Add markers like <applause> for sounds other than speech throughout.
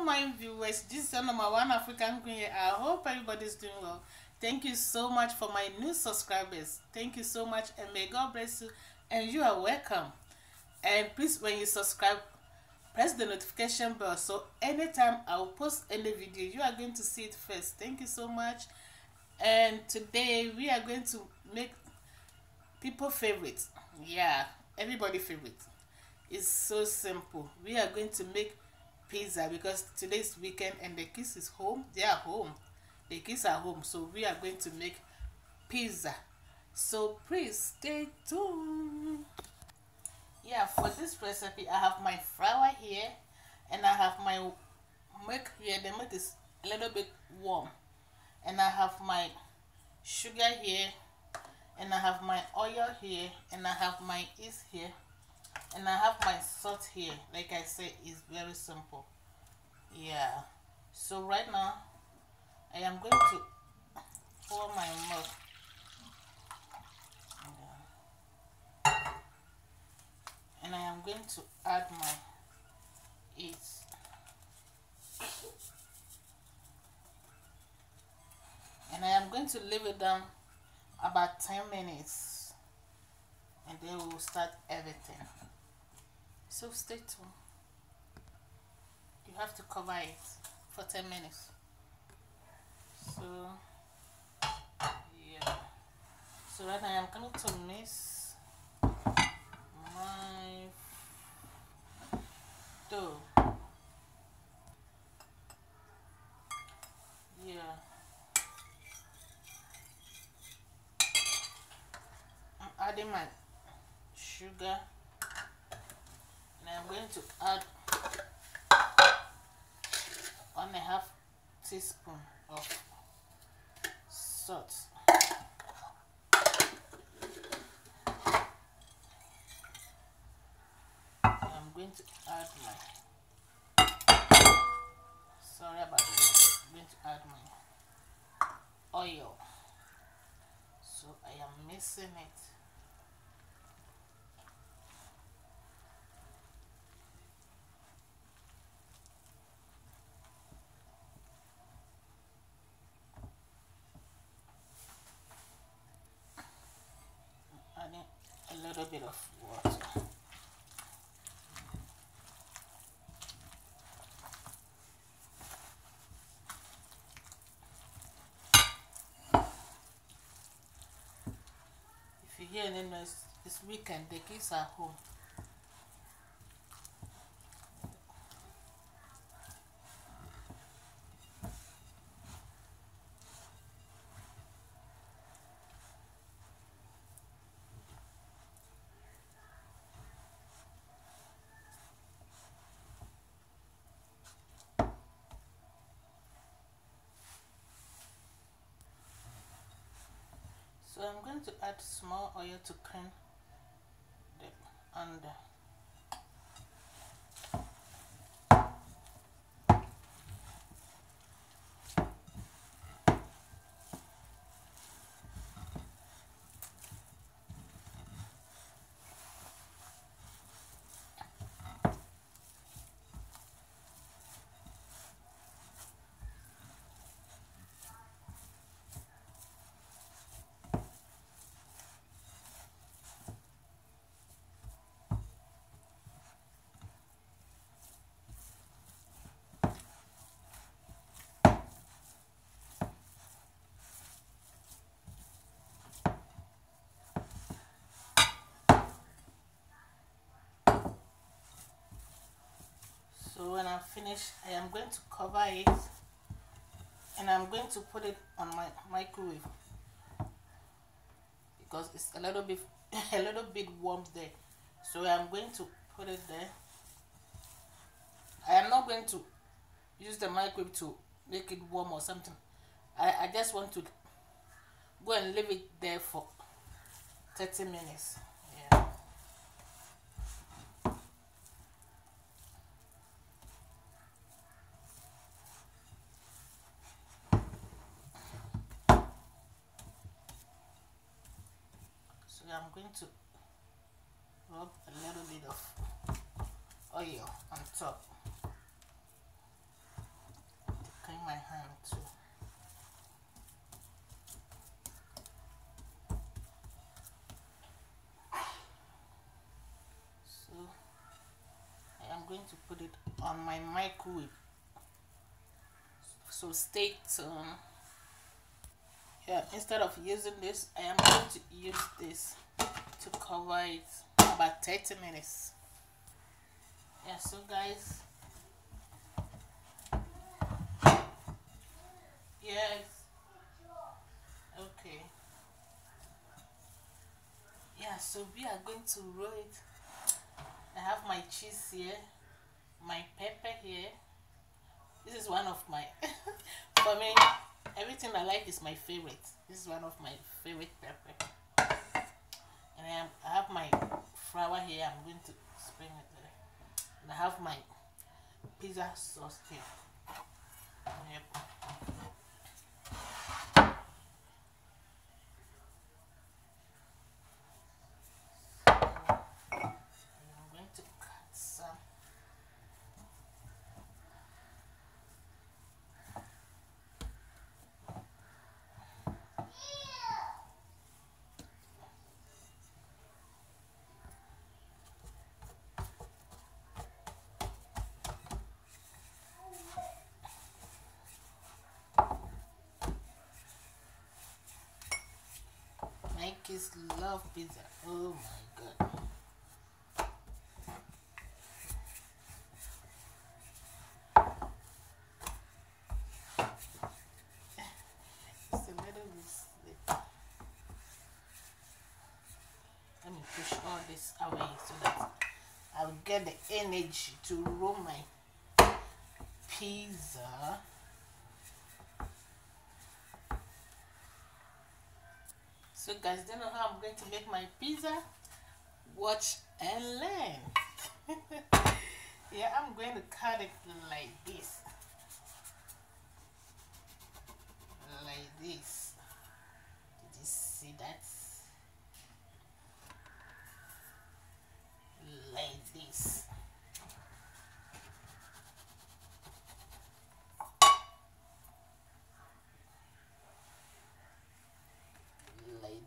hello my viewers this is number one african queen. I hope everybody's doing well. Thank you so much for my new subscribers. Thank you so much and may god bless you and you are welcome. And please when you subscribe press the notification bell so anytime i post any video you are going to see it first. Thank you so much. And today we are going to make people favorite. Yeah everybody favorite. It's so simple. We are going to make pizza because today's weekend and the kids is home they are home. The kids are home so we are going to make pizza. So please stay tuned. Yeah for this recipe i have my flour here and i have my milk here. The milk is a little bit warm. And i have my sugar here and i have my oil here and i have my yeast here and I have my salt here like I said it's very simple. Yeah. So right now I am going to pour my milk. And I am going to add my eggs and I am going to leave it down about 10 minutes. And then we will start everything so stay tuned. You have to cover it for 10 minutes. So yeah. So right now i'm going to mix my dough yeah. I'm adding my sugar I'm going to add one and a half teaspoon of salt. I'm going to add my sorry about this. I'm going to add my oil. So I am mixing it. a little bit of water. If you hear any noise, this weekend the kids are home. So I'm going to add small oil to clean the under. Finished I am going to cover it and I'm going to put it on my microwave. Because it's a little bit <laughs> a little bit warm there. So I'm going to put it there. I am not going to use the microwave to make it warm or something. I, I just want to go and leave it there for 30 minutes going to rub a little bit of oil on top. To clean my hand too. So I am going to put it on my microwave. So stay tuned. Yeah instead of using this I am going to use this to cover it about 30 minutes. Yeah so guys. Yes. Okay. Yeah so we are going to roll it. I have my cheese here my pepper here. This is one of my <laughs> for me everything I like is my favorite. This is one of my favorite pepper and I, have my flour here I'm going to spring it there and I have my pizza sauce here yep. Kids love pizza. Oh my god. Let me push all this away so that I'll get the energy to roll my pizza. So guys, don't know how I'm going to make my pizza? Watch and learn. <laughs> yeah, I'm going to cut it like this. Like this. Did you see that? Like this.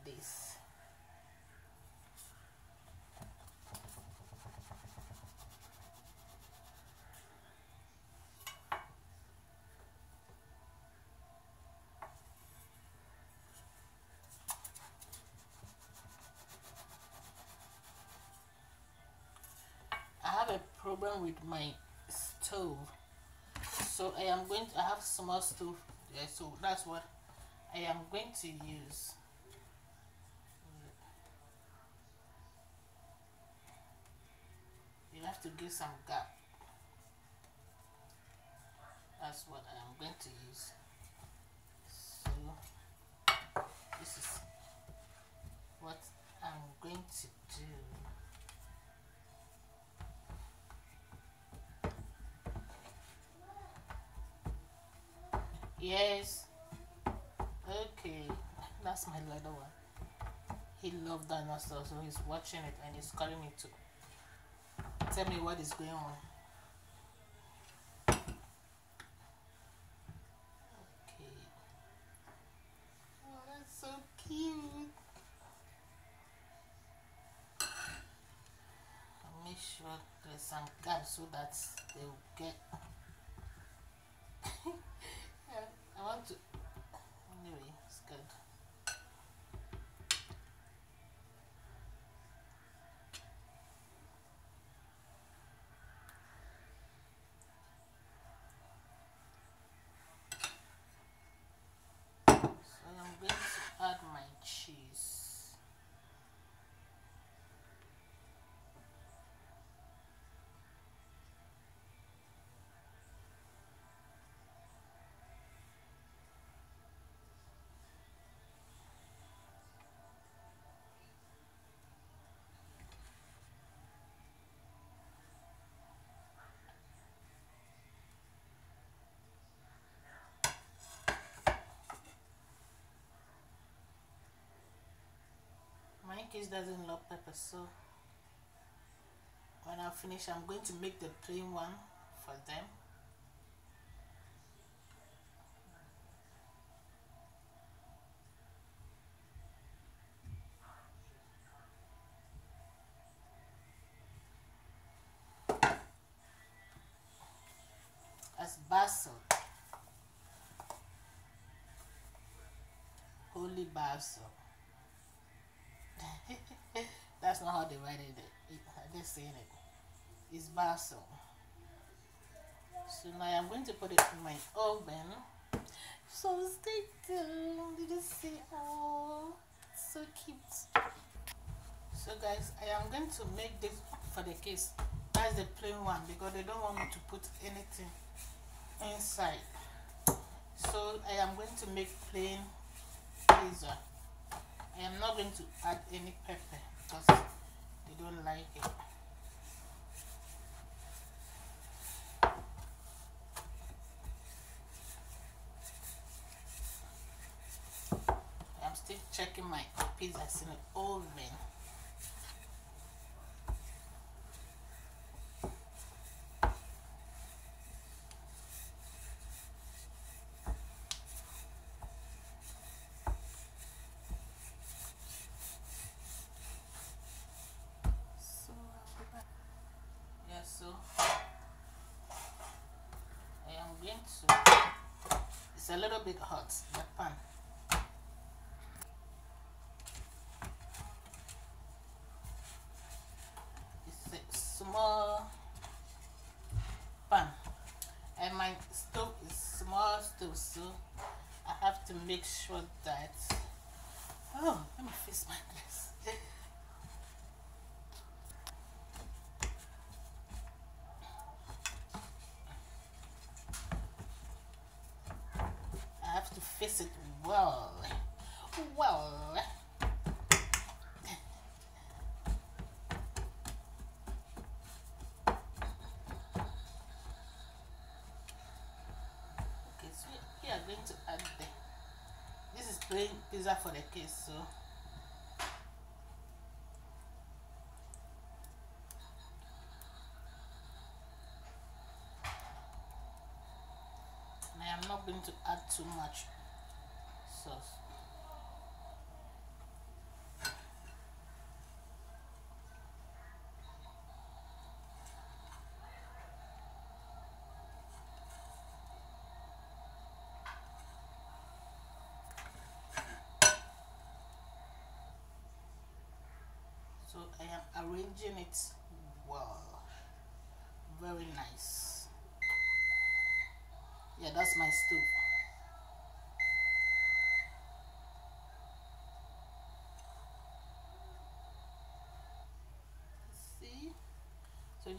This. I have a problem with my stove. So I am going to I have small stove. There so that's what I am going to use to give some gap. That's what I am going to use. So this is what I'm going to do. Yes. Okay. That's my little one. He loved dinosaurs so he's watching it and he's calling me to tell me what is going on. Okay. Oh, that's so cute. I'll make sure there's some gap so that they will get. My doesn't love pepper so when I finish I'm going to make the plain one for them. As basil. Holy basil that's how they write it. They're saying it. It's basil so. Now I'm going to put it in my oven. So stay tuned. Did you see oh so cute. So guys I am going to make this for the case that's the plain one because they don't want me to put anything inside. So I am going to make plain pizza. I am not going to add any pepper because don't like it. I'm still checking my pizza in the oven so I am going to it's a little bit hot the pan it's a small pan. And my stove is small stove so I have to make sure that oh let me fix my dress <laughs> fix it well. Well. Okay, so we are going to add the, this is plain pizza for the case, so. I am not going to add too much sauce. So I am arranging it well. Very nice. Yeah, that's my stove.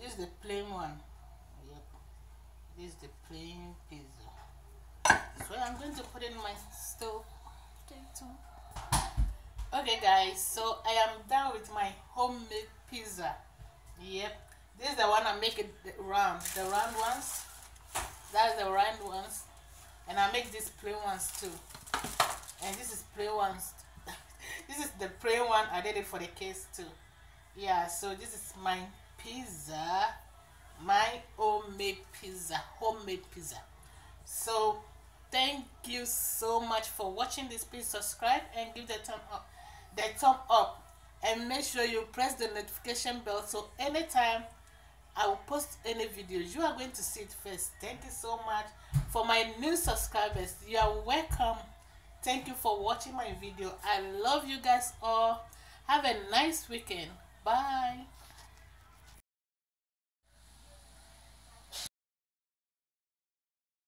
This is the plain one. Yep. This is the plain pizza. So I'm going to put it in my stove. Okay guys, so I am done with my homemade pizza. Yep. This is the one I make it round. The round ones. That's the round ones. And I make these plain ones too. And this is plain ones. <laughs> this is the plain one. I did it for the case too. Yeah, so this is my pizza my homemade pizza homemade pizza. So thank you so much for watching this. Please subscribe and give the thumb up the thumb up. And make sure you press the notification bell so anytime I will post any videos you are going to see it first. Thank you so much. For my new subscribers you are welcome. Thank you for watching my video. I love you guys all. Have a nice weekend. Bye